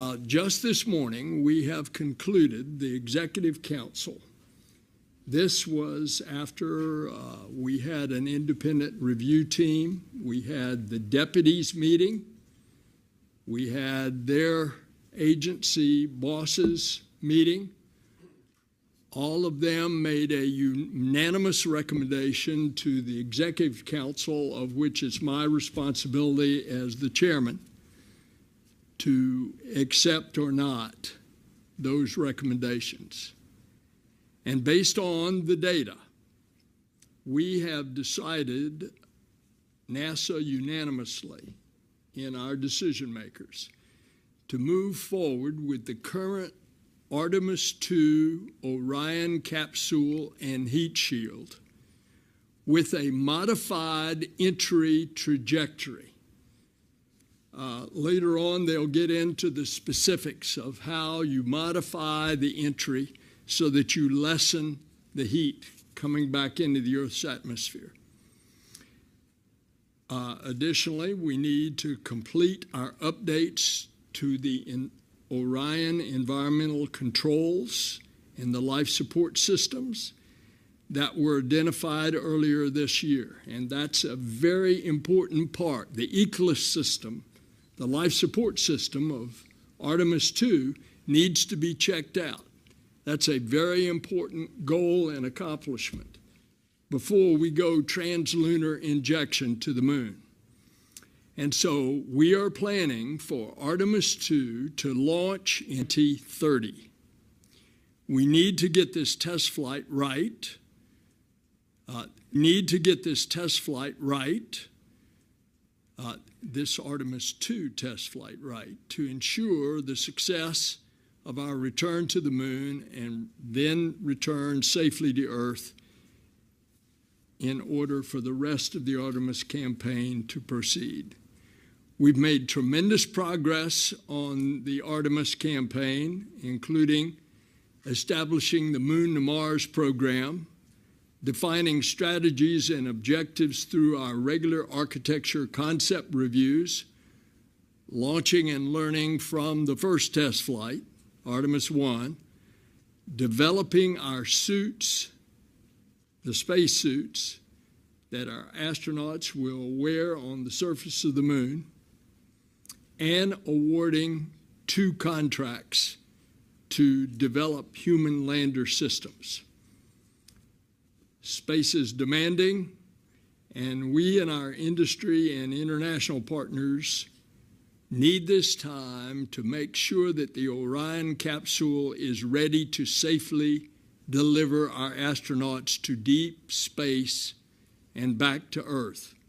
Uh, just this morning, we have concluded the Executive Council. This was after uh, we had an independent review team, we had the deputies meeting, we had their agency bosses meeting. All of them made a unanimous recommendation to the Executive Council, of which it's my responsibility as the chairman to accept or not those recommendations. And based on the data, we have decided, NASA unanimously in our decision makers, to move forward with the current Artemis II Orion capsule and heat shield with a modified entry trajectory. Uh, later on, they'll get into the specifics of how you modify the entry so that you lessen the heat coming back into the Earth's atmosphere. Uh, additionally, we need to complete our updates to the Orion environmental controls and the life support systems that were identified earlier this year. And that's a very important part. The ECLSS system, the life support system of Artemis 2, needs to be checked out. That's a very important goal and accomplishment before we go translunar injection to the moon. And so we are planning for Artemis 2 to launch in T30. We need to get this test flight right. Uh, need to get this test flight right, uh, this Artemis 2 test flight right, to ensure the success of our return to the moon and then return safely to Earth in order for the rest of the Artemis campaign to proceed. We've made tremendous progress on the Artemis campaign, including establishing the Moon to Mars program, defining strategies and objectives through our regular architecture concept reviews, launching and learning from the first test flight, Artemis 1, developing our suits, the space suits that our astronauts will wear on the surface of the moon, and awarding two contracts to develop human lander systems. Space is demanding, and we and our industry and international partners need this time to make sure that the Orion capsule is ready to safely deliver our astronauts to deep space and back to Earth.